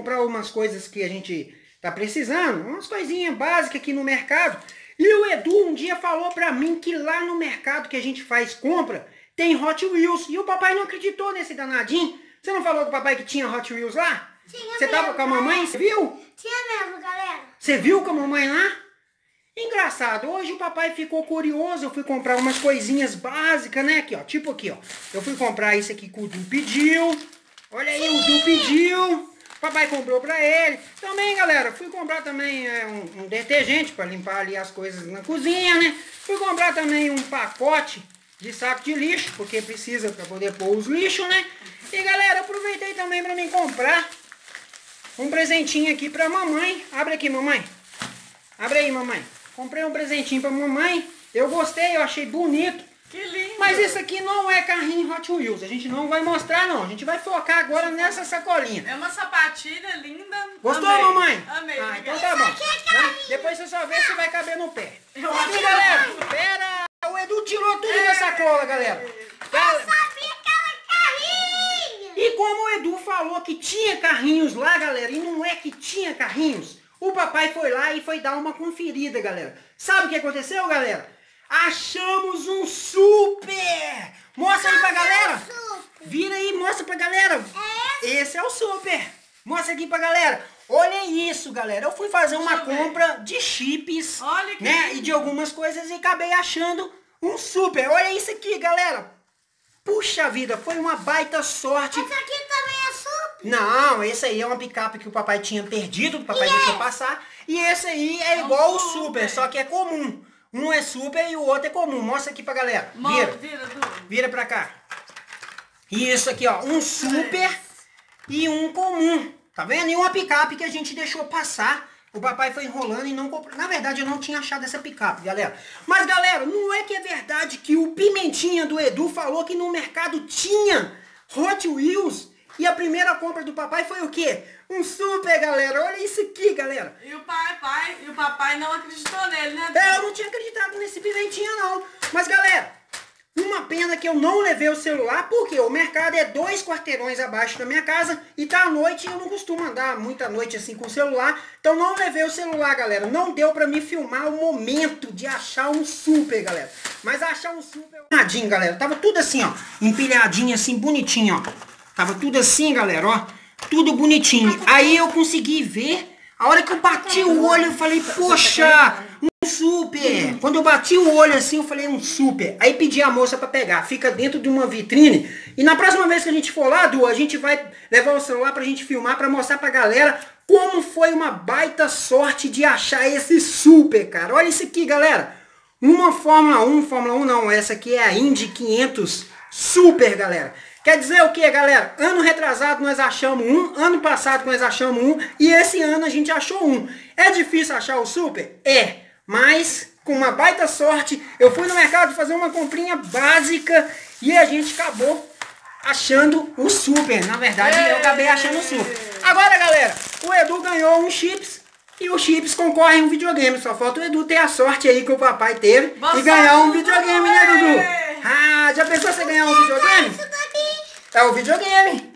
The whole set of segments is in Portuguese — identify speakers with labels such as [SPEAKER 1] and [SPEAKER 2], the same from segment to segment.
[SPEAKER 1] comprar umas coisas que a gente tá precisando, umas coisinhas básicas aqui no mercado. E o Edu um dia falou pra mim que lá no mercado que a gente faz compra, tem Hot Wheels. E o papai não acreditou nesse danadinho. Você não falou com o papai que tinha Hot Wheels lá?
[SPEAKER 2] Tinha
[SPEAKER 1] Você tava com a mamãe?
[SPEAKER 2] galera.
[SPEAKER 1] Você viu?
[SPEAKER 2] Tinha mesmo, galera.
[SPEAKER 1] Você viu com a mamãe lá? Engraçado, hoje o papai ficou curioso, eu fui comprar umas coisinhas básicas, né? Aqui, ó, tipo aqui, ó. Eu fui comprar isso aqui que o Du pediu. Olha aí, o Du pediu. Papai comprou pra ele. Também, galera, fui comprar também é, um, um detergente pra limpar ali as coisas na cozinha, né? Fui comprar também um pacote de saco de lixo, porque precisa pra poder pôr os lixos, né? E, galera, aproveitei também pra mim comprar um presentinho aqui pra mamãe. Abre aqui, mamãe. Abre aí, mamãe. Comprei um presentinho pra mamãe. Eu gostei, eu achei bonito.
[SPEAKER 3] Que.
[SPEAKER 1] Mas isso aqui não é carrinho Hot Wheels. A gente não vai mostrar, não. A gente vai focar agora nessa sacolinha.
[SPEAKER 3] É uma sapatilha linda.
[SPEAKER 1] Gostou,
[SPEAKER 3] Amei.
[SPEAKER 1] mamãe?
[SPEAKER 3] Amei.
[SPEAKER 1] Ah, então tá bom. Né? Depois você só vê se vai caber no pé.
[SPEAKER 3] Eu
[SPEAKER 1] Aqui,
[SPEAKER 3] acho
[SPEAKER 1] galera. Pera. O Edu tirou tudo da sacola, galera. Gal-
[SPEAKER 2] Sabia aquela carrinha.
[SPEAKER 1] E como o Edu falou que tinha carrinhos lá, galera, e não é que tinha carrinhos, o papai foi lá e foi dar uma conferida, galera. Sabe o que aconteceu, galera? Achamos um super! Mostra aí pra galera! Vira aí, mostra pra galera! Esse é o super! Mostra aqui pra galera! Olha isso, galera! Eu fui fazer uma compra de chips,
[SPEAKER 3] Olha que
[SPEAKER 1] né? E de algumas coisas e acabei achando um super! Olha isso aqui, galera! Puxa vida, foi uma baita sorte!
[SPEAKER 2] Essa aqui também é super.
[SPEAKER 1] Não, esse aí é uma picape que o papai tinha perdido, o papai deixou passar. E esse aí é
[SPEAKER 3] É um
[SPEAKER 1] igual o
[SPEAKER 3] super.
[SPEAKER 1] super, só que é comum. Um é super e o outro é comum. Mostra aqui pra galera. Vira,
[SPEAKER 3] vira,
[SPEAKER 1] vira pra cá. Isso aqui, ó. Um super e um comum. Tá vendo? E uma picape que a gente deixou passar. O papai foi enrolando e não comprou. Na verdade, eu não tinha achado essa picape, galera. Mas, galera, não é que é verdade que o Pimentinha do Edu falou que no mercado tinha Hot Wheels e a primeira compra do papai foi o quê? Um super, galera. Olha isso aqui, galera.
[SPEAKER 3] E o pai, pai, e o papai não acreditou nele, né?
[SPEAKER 1] É, eu não tinha acreditado nesse pimentinha, não. Mas, galera, uma pena que eu não levei o celular, porque o mercado é dois quarteirões abaixo da minha casa e tá à noite eu não costumo andar muita noite assim com o celular. Então não levei o celular, galera. Não deu pra me filmar o momento de achar um super, galera. Mas achar um super... Arrumadinho, galera. Tava tudo assim, ó. Empilhadinho assim, bonitinho, ó. Tava tudo assim, galera, ó. Tudo bonitinho. Aí eu consegui ver... A hora que eu bati o olho, eu falei, poxa, um super. Quando eu bati o olho assim, eu falei, um super. Aí pedi a moça pra pegar. Fica dentro de uma vitrine. E na próxima vez que a gente for lá, Du, a gente vai levar o celular pra gente filmar, pra mostrar pra galera como foi uma baita sorte de achar esse super, cara. Olha isso aqui, galera. Uma Fórmula 1, Fórmula 1 não, essa aqui é a Indy 500 Super, galera. Quer dizer o que, galera? Ano retrasado nós achamos um, ano passado nós achamos um, e esse ano a gente achou um. É difícil achar o Super? É, mas com uma baita sorte, eu fui no mercado fazer uma comprinha básica e a gente acabou achando o Super. Na verdade, eu acabei achando o Super. Agora, galera, o Edu ganhou um chips e o chips concorre a um videogame. Só falta o Edu ter a sorte aí que o papai teve
[SPEAKER 3] Boa
[SPEAKER 1] e ganhar um videogame, né, Dudu?
[SPEAKER 3] Ê!
[SPEAKER 1] Ah, já pensou você ganhar um videogame?
[SPEAKER 2] Isso daqui.
[SPEAKER 1] É o videogame.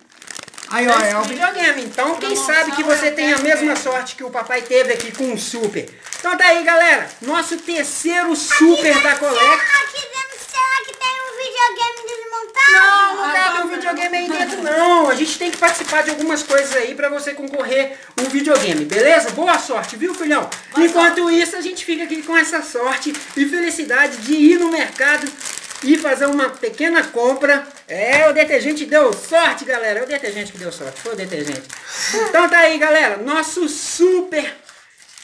[SPEAKER 1] Aí, ó, é o videogame. Então, quem sabe que você
[SPEAKER 3] é
[SPEAKER 1] tem a mesma sorte que o papai teve aqui com o Super. Então tá aí, galera. Nosso terceiro Super da Collector.
[SPEAKER 2] Aqui dentro, será que tem um videogame desmontado?
[SPEAKER 1] Não, não
[SPEAKER 3] Ah,
[SPEAKER 1] cabe
[SPEAKER 3] tá
[SPEAKER 1] um videogame aí dentro, não. A gente tem que participar de algumas coisas aí pra você concorrer um videogame, beleza? Boa sorte, viu, filhão? Enquanto isso, a gente fica aqui com essa sorte e felicidade de ir no mercado e fazer uma pequena compra. É, o detergente deu sorte, galera. É o detergente que deu sorte, foi o detergente. Então tá aí, galera. Nosso super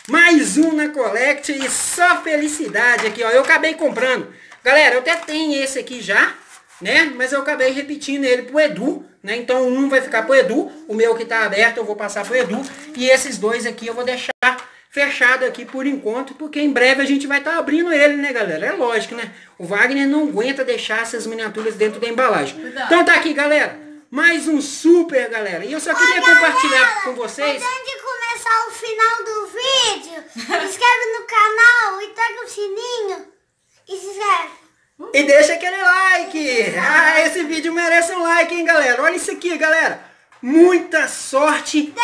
[SPEAKER 1] mais um na Collect e só felicidade aqui, ó. Eu acabei comprando. Galera, eu até tenho esse aqui já, né? Mas eu acabei repetindo ele pro Edu, né? Então um vai ficar pro Edu, o meu que tá aberto eu vou passar pro Edu. E esses dois aqui eu vou deixar fechado aqui por enquanto, porque em breve a gente vai estar abrindo ele, né, galera? É lógico, né? O Wagner não aguenta deixar essas miniaturas dentro da embalagem.
[SPEAKER 3] Cuidado.
[SPEAKER 1] Então tá aqui, galera. Mais um super, galera. E eu só queria compartilhar com vocês.
[SPEAKER 2] Antes de começar o final do vídeo, se inscreve no canal e toca o sininho. E se inscreve.
[SPEAKER 1] E deixa aquele like. Ah, esse vídeo merece um like, hein, galera. Olha isso aqui, galera. Muita sorte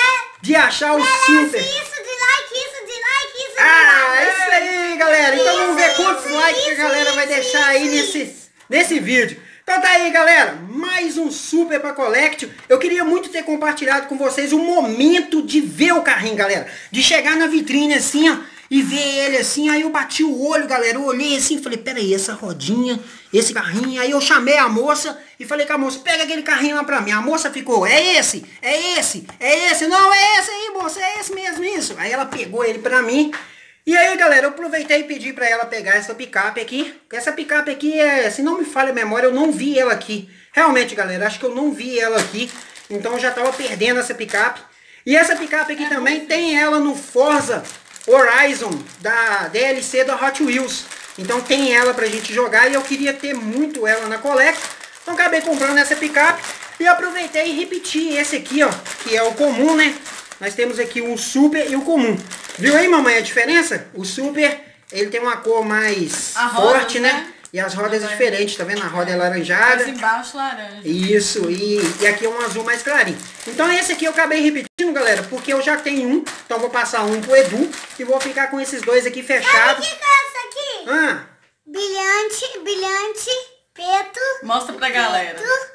[SPEAKER 1] de achar o
[SPEAKER 2] Merece
[SPEAKER 1] super.
[SPEAKER 2] isso de like, isso de like, isso de
[SPEAKER 1] Ah,
[SPEAKER 2] like.
[SPEAKER 1] isso aí, galera. Então vamos ver quantos likes que a galera vai deixar aí nesse, nesse vídeo. Então tá aí, galera. Mais um super pra Collect. Eu queria muito ter compartilhado com vocês o momento de ver o carrinho, galera. De chegar na vitrine assim, ó. E ver ele assim, aí eu bati o olho, galera. Eu olhei assim e falei, peraí, essa rodinha, esse carrinho. Aí eu chamei a moça e falei com a moça, pega aquele carrinho lá pra mim. A moça ficou, é esse, é esse, é esse. Não, é esse aí, moça, é esse mesmo, isso. Aí ela pegou ele pra mim. E aí, galera, eu aproveitei e pedi pra ela pegar essa picape aqui. Essa picape aqui, é, se não me falha a memória, eu não vi ela aqui. Realmente, galera, acho que eu não vi ela aqui. Então eu já tava perdendo essa picape. E essa picape aqui também tem ela no Forza Horizon, da DLC da Hot Wheels. Então tem ela pra gente jogar e eu queria ter muito ela na Collect. Então acabei comprando essa picape e aproveitei e repeti esse aqui, ó, que é o comum, né? Nós temos aqui o super e o comum. Viu aí, mamãe, a diferença? O super, ele tem uma cor mais
[SPEAKER 3] roda,
[SPEAKER 1] forte, né?
[SPEAKER 3] né?
[SPEAKER 1] E as rodas é diferentes, tá vendo? A roda é laranjada.
[SPEAKER 3] Mas embaixo laranja.
[SPEAKER 1] Isso, e, e aqui é um azul mais clarinho. Então esse aqui eu acabei repetindo, galera, porque eu já tenho um. Então vou passar um pro Edu e vou ficar com esses dois aqui
[SPEAKER 2] Sabe o
[SPEAKER 1] fechados.
[SPEAKER 2] que que é essa aqui?
[SPEAKER 1] Ah,
[SPEAKER 2] Brilhante, brilhante, preto.
[SPEAKER 3] Mostra pra galera.
[SPEAKER 2] Preto,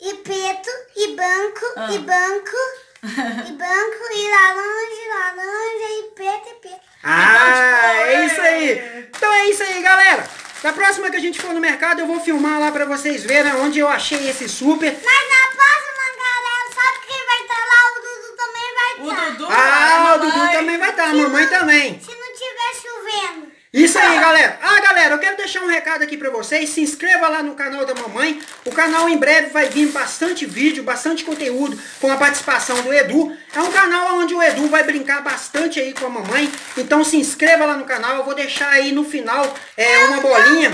[SPEAKER 2] e preto, e banco,
[SPEAKER 3] Ah.
[SPEAKER 2] e banco, e banco, e laranja, laranja, e preto, e preto.
[SPEAKER 1] ah, é isso aí. Então é isso aí, galera. Da próxima que a gente for no mercado, eu vou filmar lá pra vocês verem onde eu achei esse super.
[SPEAKER 2] Mas na próxima, galera, sabe quem vai estar lá? O Dudu também vai
[SPEAKER 3] O
[SPEAKER 2] estar.
[SPEAKER 3] Dudu.
[SPEAKER 1] Ah, o Dudu também vai estar, a mamãe também.
[SPEAKER 2] Se não tiver chovendo.
[SPEAKER 1] Isso aí, galera. Ah, galera, eu quero deixar um recado aqui pra vocês. Se inscreva lá no canal da mamãe. O canal em breve vai vir bastante vídeo, bastante conteúdo com a participação do Edu. É um canal onde o Edu vai brincar bastante aí com a mamãe. Então se inscreva lá no canal. Eu vou deixar aí no final é, uma bolinha.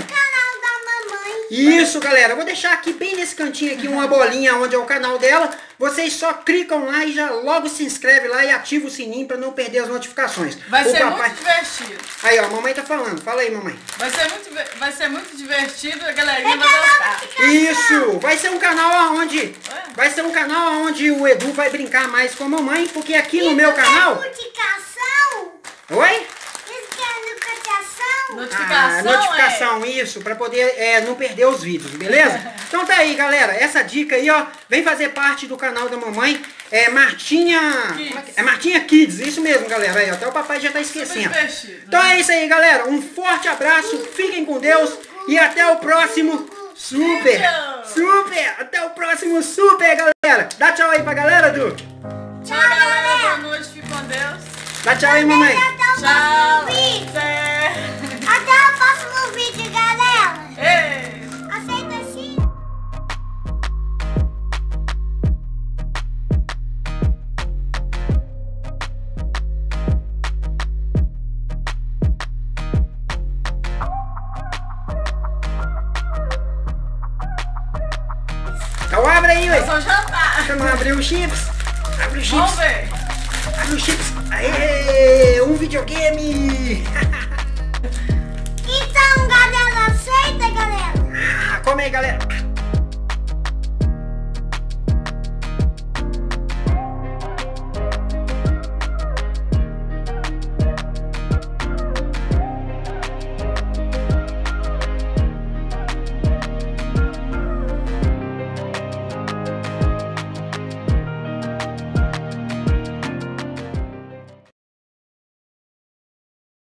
[SPEAKER 1] Isso, galera. Eu vou deixar aqui bem nesse cantinho aqui uma bolinha onde é o canal dela. Vocês só clicam lá e já logo se inscreve lá e ativa o sininho pra não perder as notificações.
[SPEAKER 3] Vai
[SPEAKER 1] O
[SPEAKER 3] ser
[SPEAKER 1] papai-
[SPEAKER 3] muito divertido.
[SPEAKER 1] Aí, ó, a mamãe tá falando. Fala aí, mamãe.
[SPEAKER 3] Vai ser muito, vai ser muito divertido, a galerinha
[SPEAKER 2] Vai
[SPEAKER 3] gostar.
[SPEAKER 1] Isso! Vai ser um canal onde vai ser um canal onde o Edu vai brincar mais com a mamãe, porque aqui no meu canal.
[SPEAKER 2] É notificação?
[SPEAKER 1] Oi?
[SPEAKER 2] É notificação?
[SPEAKER 3] Notificação,
[SPEAKER 1] notificação, isso, pra poder é, não perder os vídeos, beleza? então tá aí, galera. Essa dica aí, ó, vem fazer parte do canal da mamãe. É Martinha.
[SPEAKER 3] Kids.
[SPEAKER 1] é que- É Martinha Kids, isso mesmo, galera. Aí, até o papai já tá
[SPEAKER 3] É
[SPEAKER 1] esquecendo.
[SPEAKER 3] divertido.
[SPEAKER 1] Então é isso aí, galera. Um forte abraço, fiquem com Deus e até o próximo Super!
[SPEAKER 3] Tchau.
[SPEAKER 1] Super! Até o próximo Super, galera! Dá tchau aí pra galera, Du!
[SPEAKER 3] Tchau, galera. Boa noite. Fique com Deus.
[SPEAKER 1] Dá tchau aí, mamãe!
[SPEAKER 2] O
[SPEAKER 3] Tchau.
[SPEAKER 2] Até o próximo vídeo, galera.
[SPEAKER 3] Ei.
[SPEAKER 2] Aceita sim.
[SPEAKER 1] Então abre aí,
[SPEAKER 3] Eu
[SPEAKER 1] ué!
[SPEAKER 3] sou jantar.
[SPEAKER 1] Vamos abrir os chips! Abre os
[SPEAKER 3] Vamos
[SPEAKER 1] chips!
[SPEAKER 3] ver.
[SPEAKER 1] Abre os chips! Aê! Um videogame! Então, galera, aceita, galera. Ah, come aí, galera.